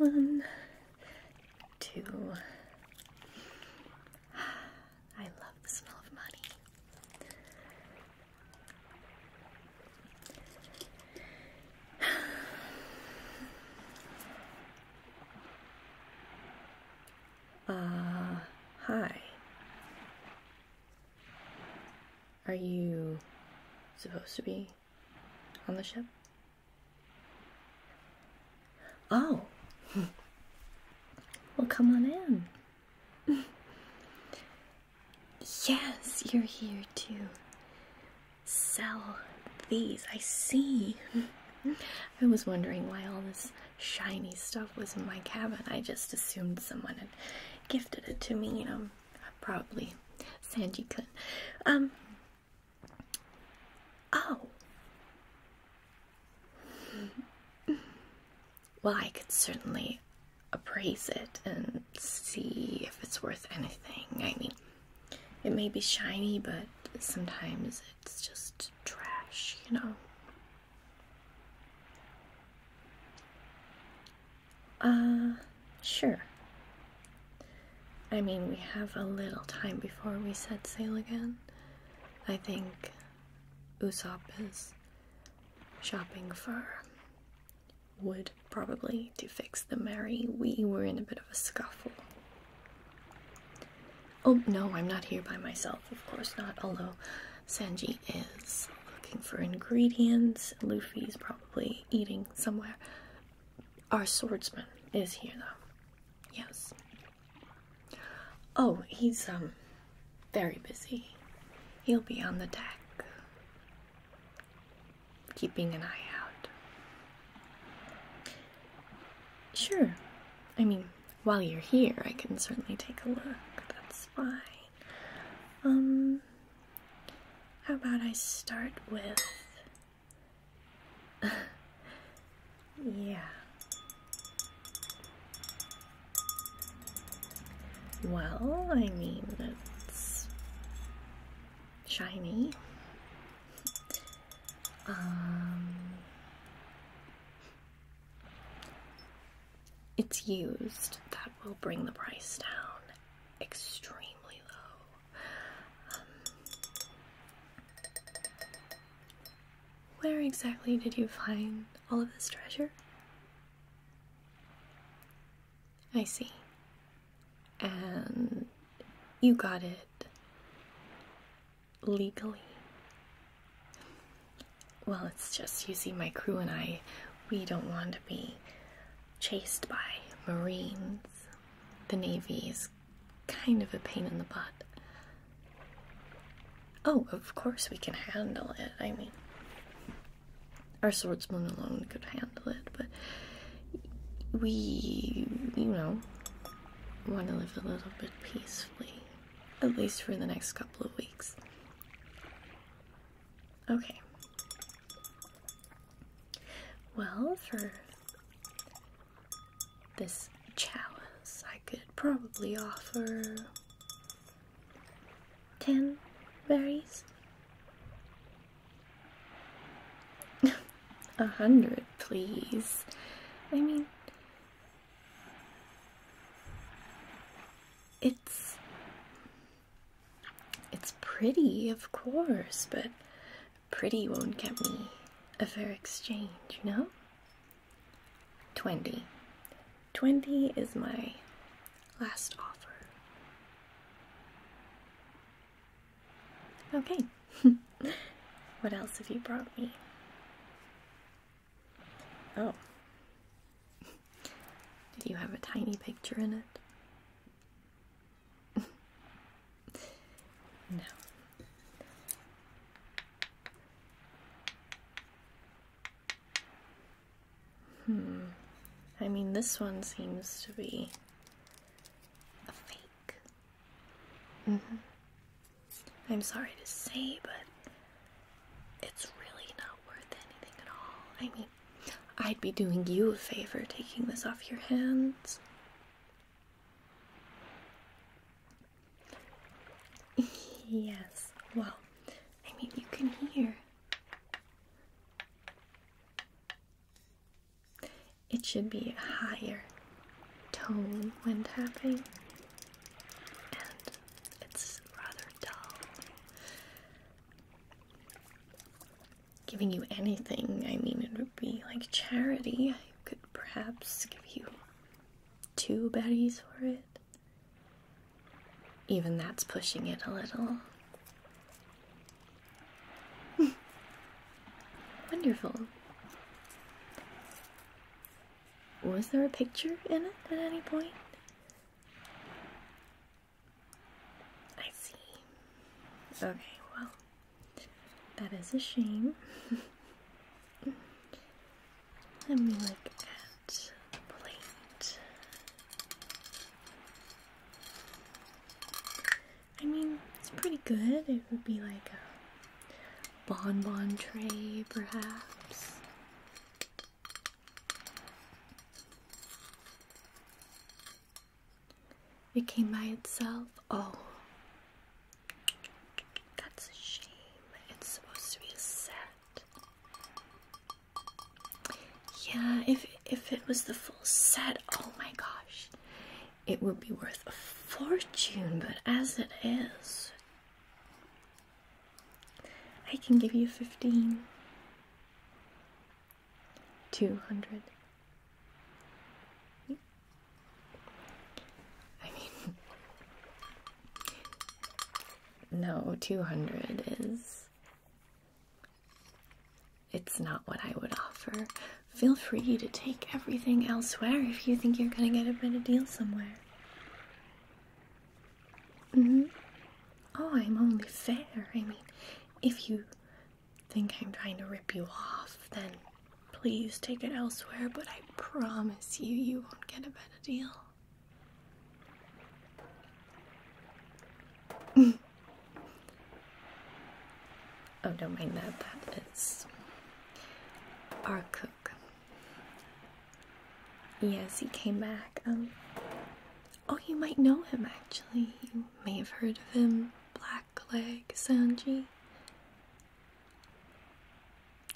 One, two. I love the smell of money. Uh, hi. Are you supposed to be on the ship? Oh. Come on in. Yes, you're here to sell these. I see. I was wondering why all this shiny stuff was in my cabin. I just assumed someone had gifted it to me, you know, probably Sanji-kun. Um, oh. Well, I could certainly appraise it and see if it's worth anything. I mean, it may be shiny, but sometimes it's just trash, you know? Uh, sure. I mean, we have a little time before we set sail again. I think Usopp is shopping for wood, probably, to fix the Merry. We were in a bit of a scuffle. Oh, no, I'm not here by myself, of course not, although Sanji is looking for ingredients. Luffy's probably eating somewhere. Our swordsman is here, though. Yes. Oh, he's, um, very busy. He'll be on the deck, keeping an eye out. Sure. I mean, while you're here, I can certainly take a look. That's fine. Um, how about I start with. yeah. Well, I mean, it's shiny. Um, it's used. That will bring the price down extremely low. Um, where exactly did you find all of this treasure? I see. And you got it legally. Well, it's just, you see, my crew and I, we don't want to be chased by Marines. The Navy is kind of a pain in the butt. Oh, of course we can handle it. I mean, our swordsman alone could handle it, but we, you know, want to live a little bit peacefully, at least for the next couple of weeks. Okay. Well, for this chalice, I could probably offer 10 berries. A hundred, please. I mean, it's it's pretty, of course, but pretty won't get me a fair exchange, you know? 20. 20 is my last offer. Okay. what else have you brought me? Oh. Did you have a tiny picture in it? no. Hmm. I mean, this one seems to be a fake. Mm-hmm. I'm sorry to say, but it's really not worth anything at all. I mean, I'd be doing you a favor taking this off your hands. yes, well, I mean, you can hear. It should be a higher tone when tapping, and it's rather dull. Giving you anything, I mean, it would be like charity. I could perhaps give you two berries for it. Even that's pushing it a little. Wonderful. Was there a picture in it at any point? I see. Okay, well, that is a shame. Let me look at the plate. I mean, it's pretty good. It would be like a bonbon tray, perhaps. It came by itself. Oh, that's a shame. It's supposed to be a set. Yeah, if if it was the full set, oh my gosh, it would be worth a fortune. But as it is, I can give you fifteen. Two hundred. I mean, no, 200 is. It's not what I would offer. Feel free to take everything elsewhere if you think you're gonna get a better deal somewhere. Mm hmm. Oh, I'm only fair. I mean, if you think I'm trying to rip you off, then please take it elsewhere, but I promise you, you won't get a better deal. Oh, don't mind that. That is our cook. Yes, he came back. Um, oh, you might know him actually. You may have heard of him, Blackleg Sanji.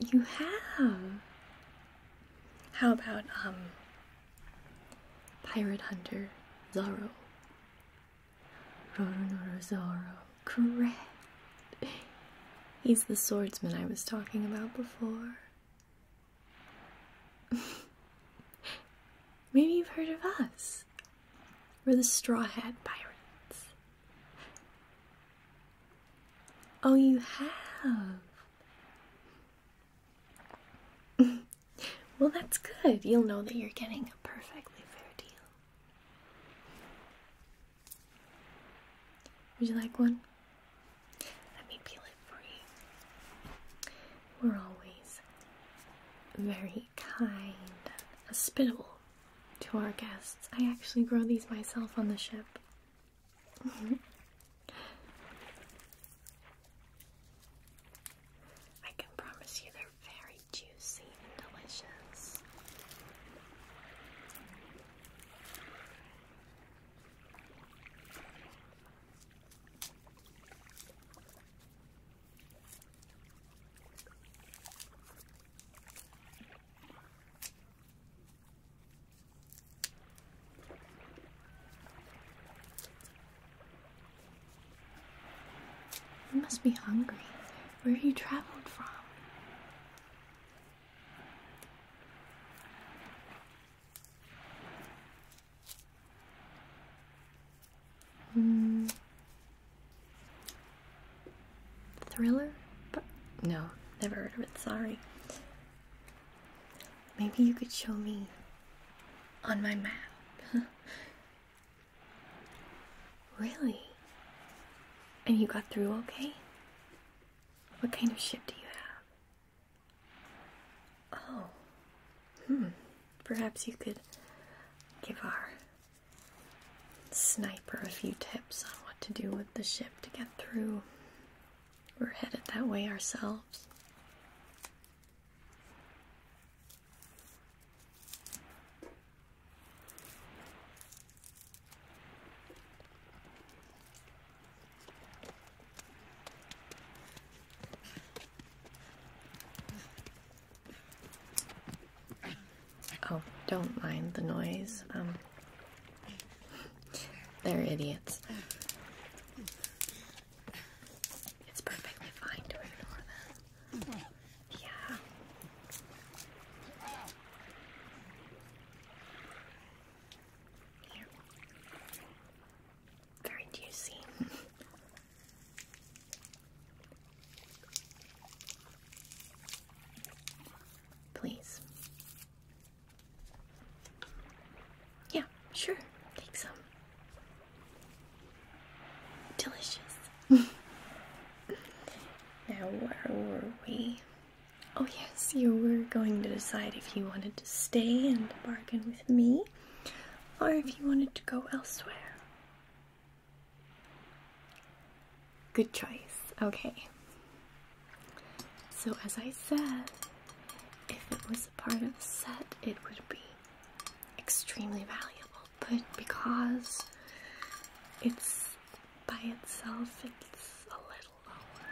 You have. How about um Pirate Hunter Zoro? Roronoa Zoro. Correct. He's the swordsman I was talking about before. Maybe you've heard of us. We're the Straw Hat Pirates. Oh, you have. well, that's good. You'll know that you're getting a perfectly fair deal. Would you like one? Let me peel it for you. We're always very kind and hospitable to our guests. I actually grow these myself on the ship. I can promise you they're very juicy and delicious. You must be hungry. Where you traveled from? Hmm. Thriller? But no, never heard of it. Sorry. Maybe you could show me on my map. really? And you got through okay? What kind of ship do you have? Oh. Hmm. Perhaps you could give our sniper a few tips on what to do with the ship to get through. We're headed that way ourselves. Oh, don't mind the noise. Um, they're idiots. It's perfectly fine to ignore them. Yeah. Here. Very juicy. Please. Yeah, sure. Take some. Delicious. now, where were we? Oh, yes, you were going to decide if you wanted to stay and bargain with me or if you wanted to go elsewhere. Good choice. Okay. So, as I said, if it was a part of a set, it would be extremely valuable. But because it's by itself, it's a little lower.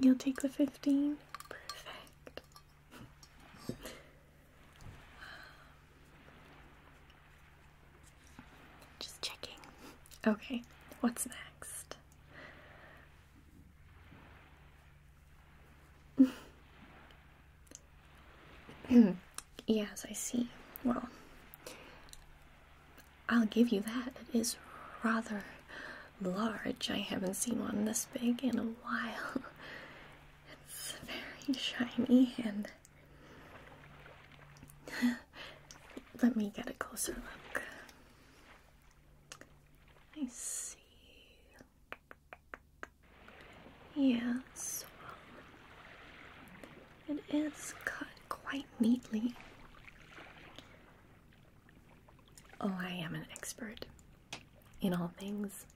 You'll take the 15? Perfect. Just checking. Okay, what's next? yes, I see. Well, I'll give you that. It is rather large. I haven't seen one this big in a while. Shiny and. Let me get a closer look. I see. Yes, it is cut quite neatly. Oh, I am an expert in all things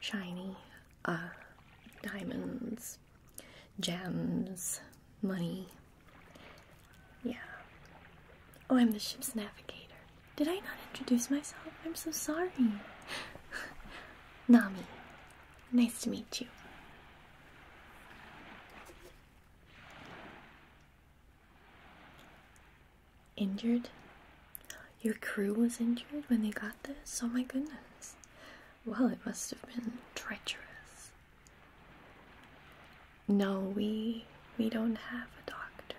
shiny, uh, diamonds, gems, money. Yeah. Oh, I'm the ship's navigator. Did I not introduce myself? I'm so sorry. Nami. Nice to meet you. Injured? Your crew was injured when they got this? Oh my goodness. Well, it must have been treacherous. No, we we don't have a doctor.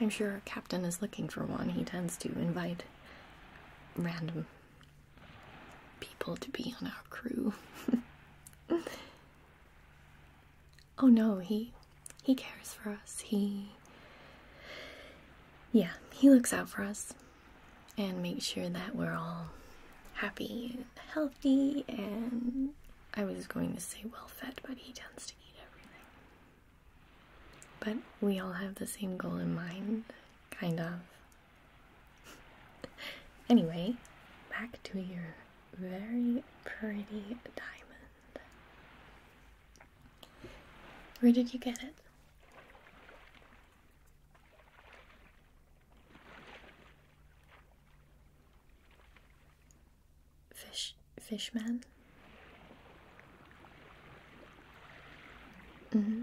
I'm sure our captain is looking for one. He tends to invite random people to be on our crew. oh no, he he cares for us. He yeah, he looks out for us and makes sure that we're all happy and healthy and I was going to say well fed, but he tends to eat everything. But we all have the same goal in mind, kind of. anyway, back to your very pretty diamond. Where did you get it? Fish, fishman. Mm hmm.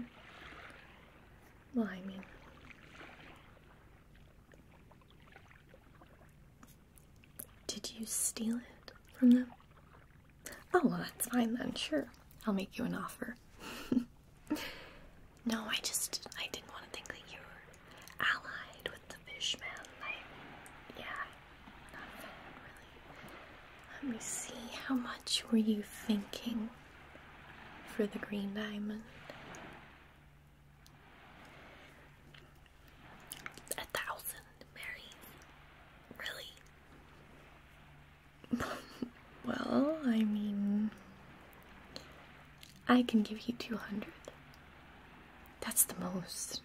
Well, I mean, did you steal it from them? Oh, well, that's fine then. Sure, I'll make you an offer. no, I just I didn't want to think that you were allied with the fishman. I, yeah, not really. Let me see. How much were you thinking for the green diamond? A thousand berries. Really? well, I mean, I can give you 200. That's the most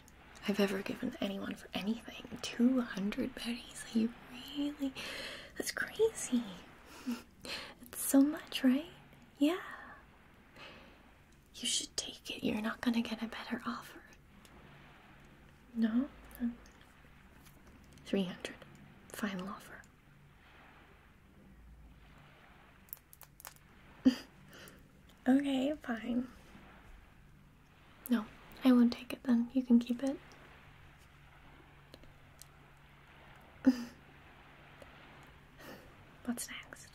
I've ever given anyone for anything. 200 berries. Are you really? That's crazy. It's so much, right? Yeah. You should take it. You're not gonna get a better offer. No? 300. Final offer. Okay, fine. No, I won't take it then. You can keep it. What's next?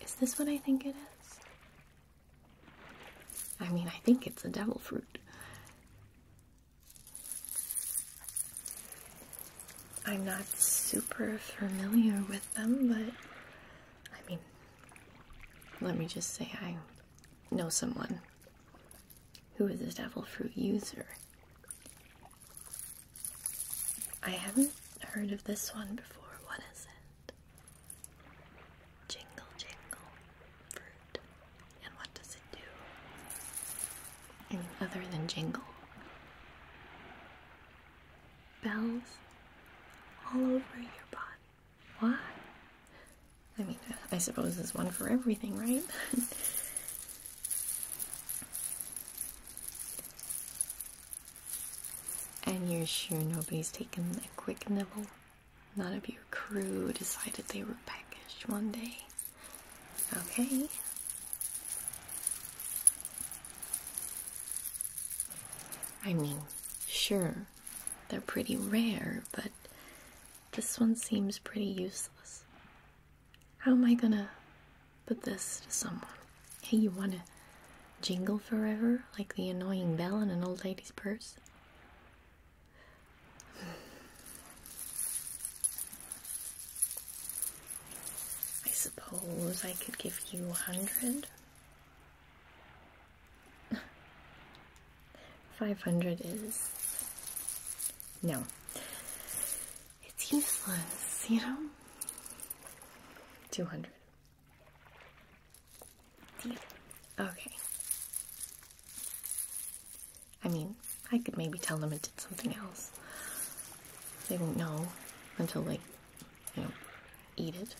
Is this what I think it is? I mean, I think it's a devil fruit. I'm not super familiar with them, but I mean, let me just say I know someone who is a devil fruit user. I haven't heard of this one before. What is it? Jingle jingle fruit. And what does it do? Mean, other than jingle. Bells all over your body. Why? I mean, I suppose there's one for everything, right? and you're sure nobody's taken a quick nibble? None of your crew decided they were packaged one day. Okay. I mean, sure, they're pretty rare, but this one seems pretty useless. How am I gonna put this to someone? Hey, you wanna jingle forever like the annoying bell in an old lady's purse? I suppose I could give you a hundred. Five hundred is. No. It's useless, you know? Two hundred. Okay. I mean, I could maybe tell them it did something else. They won't know until they, you know, eat it.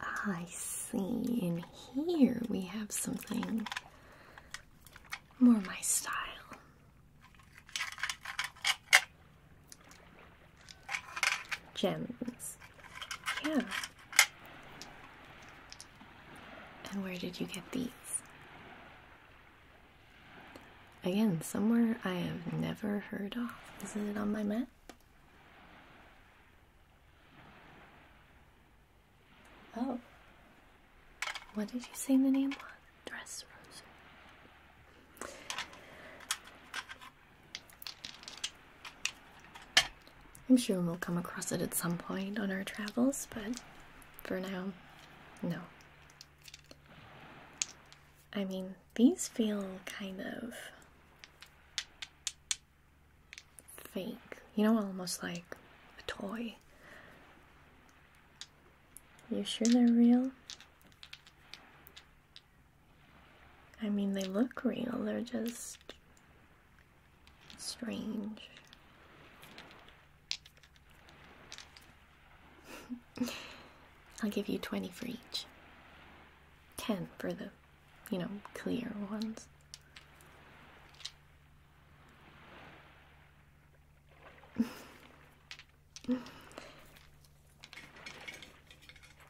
I see. In here we have something more my style. Gems. Yeah. And where did you get these? Again, somewhere I have never heard of. Is it on my map? Oh. What did you say the name was? I'm sure we'll come across it at some point on our travels, but for now, no. I mean, these feel kind of fake. You know, almost like a toy. You sure they're real? I mean, they look real, they're just strange. I'll give you 20 for each. 10 for the, you know, clear ones.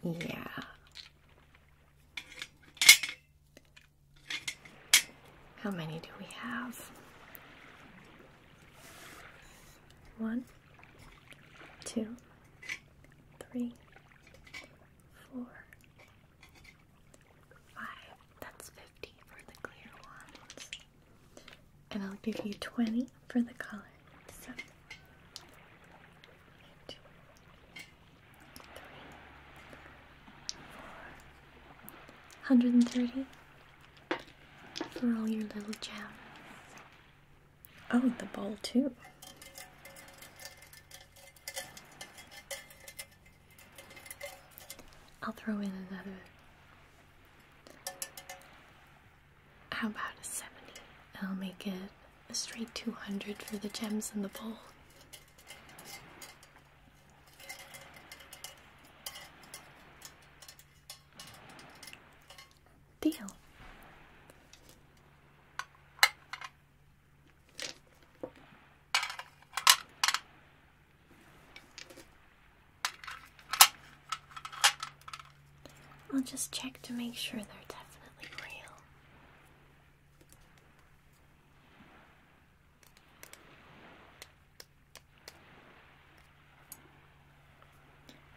yeah. How many do we have? One, two, three, four, five. That's 50 for the clear ones. And I'll give you 20 for the color. Seven, eight, three, four, 130 for all your little gems. Oh, the bowl too. I'll throw in another. How about a 70? I'll make it a straight 200 for the gems in the bowl. I'll just check to make sure they're definitely real.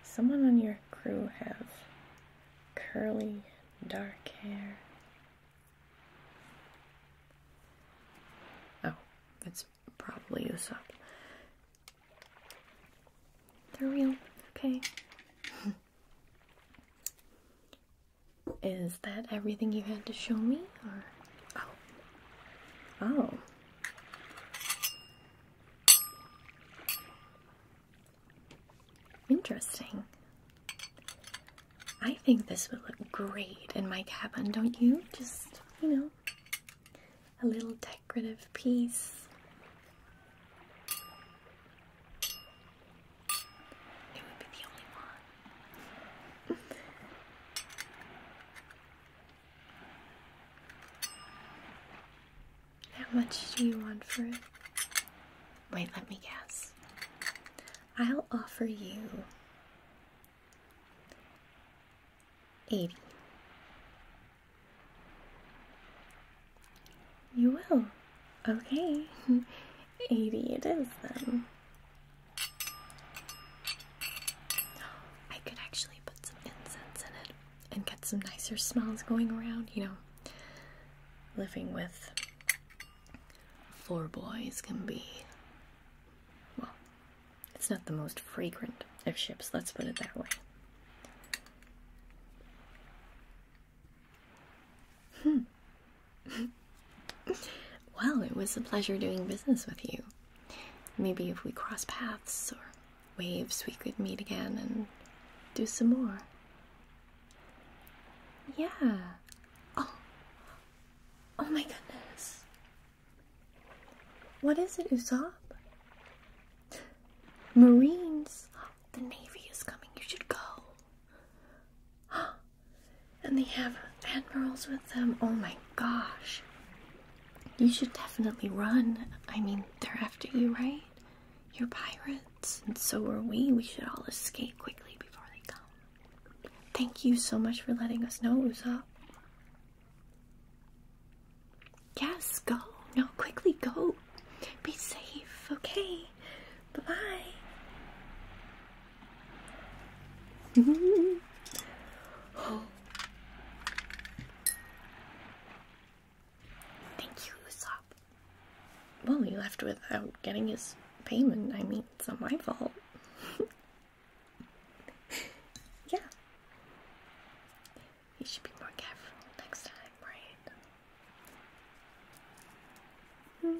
Someone on your crew have curly, dark hair. Oh, it's probably Usopp. They're real, okay. Is that everything you had to show me, or oh, oh? Interesting. I think this would look great in my cabin, don't you? Just, you know, a little decorative piece. It would be the only one. How want for it? Wait, let me guess. I'll offer you 80. You will. Okay. 80 it is then. I could actually put some incense in it and get some nicer smells going around, you know. Living with four boys can be, well, it's not the most fragrant of ships, let's put it that way. Hmm. well, it was a pleasure doing business with you. Maybe if we cross paths or waves, we could meet again and do some more. Yeah. Oh. Oh my goodness. What is it, Usopp? Marines. The Navy is coming. You should go. And they have admirals with them. Oh my gosh. You should definitely run. I mean, they're after you, right? You're pirates, and so are we. We should all escape quickly before they come. Thank you so much for letting us know, Usopp. Yes, go. No, quickly go. Okay? Bye bye. Thank you, Usopp. Well, he left without getting his payment. I mean, it's not my fault. yeah. You should be more careful next time, right? Hmm.